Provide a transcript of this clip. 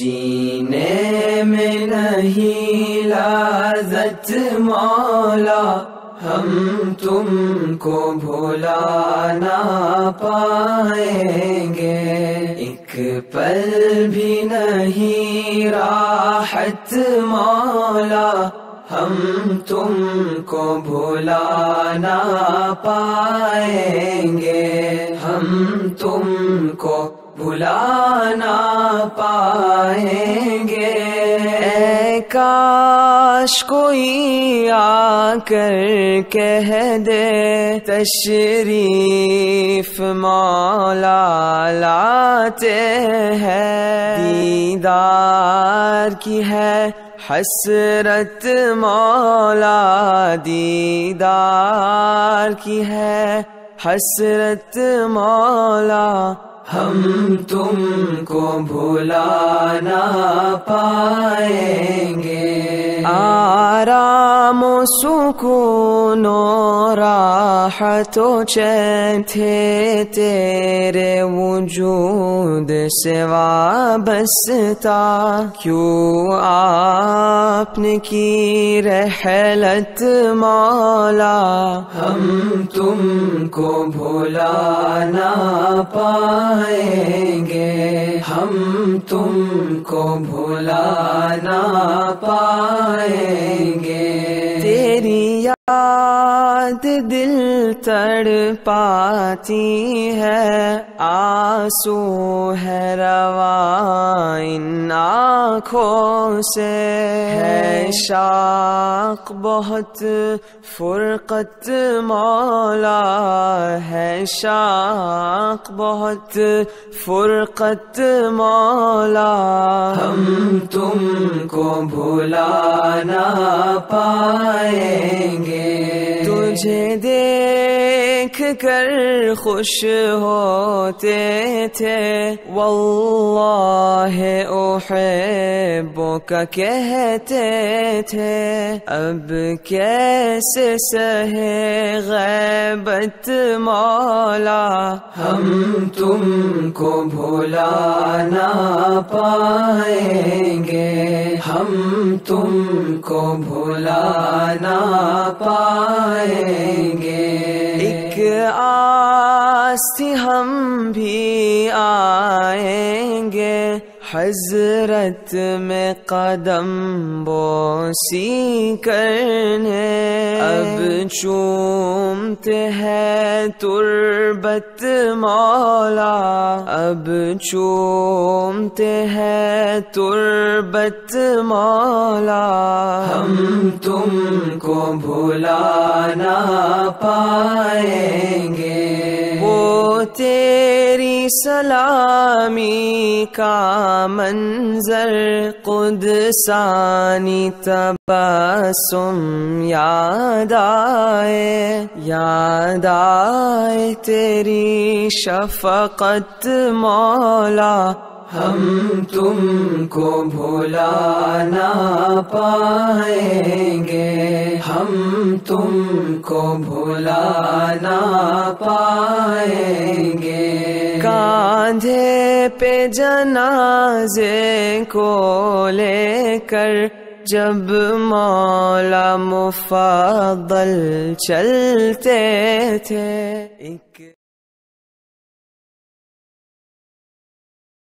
جینے میں نہیں لازت مولا، ہم تم کو بھولا نہ پائیں گے۔ ایک پل بھی نہیں راحت مولا، ہم تم کو بھولا نہ پائیں گے۔ ہم تم کو بھلانا پائیں گے۔ اے کاش کوئی آ کر کہہ دے۔ تشریف مولا لاتے ہیں۔ دیدار کی ہے حسرت مولا۔ دیدار کی ہے حسرت مولا۔ ہم تم کو بھولا نہ پائیں گے۔ آرام و سکون و راحت و چین تھے تیرے وجود سے وابستہ کیوں آ آپ نے کی رحلت مولا ہم تم کو بھولا نہ پائیں گے۔ ہم تم کو بھولا نہ پائیں گے۔ تڑ پاتی ہے آسو ہے روا ان آنکھوں سے۔ ہے شاق بہت، فرقت مولا۔ ہے شاق بہت، فرقت مولا۔ ہم تم کو بھولا نہ پائیں گے۔ تجھے دیکھ کر خوش ہوتے تھے۔ واللہ احبک کہتے تھے۔ اب کیسے سہے غیبت مولا۔ ہم تم کو بھولا نہ پائیں گے۔ ہم تم کو بھولا نہ پائیں گے۔ آس ہم بھی آ حضرت میں قدم بوسی کرنے۔ اب چومتے ہیں تربت مولا۔ اب چومتے ہیں تربت مولا۔ ہم تم کو بھولا نہ پائیں گے۔ وہ تیری سلامی کا منظر قدسانی تبسم یاد آئے یاد آئے تیری شفقت مولا۔ ہم تم کو بھولا نہ پائیں گے۔ ہم تم کو بھولا نہ پائیں گے۔ کاندھے پہ جنازے کو لے کر جب مولا مفضل چلتے تھے۔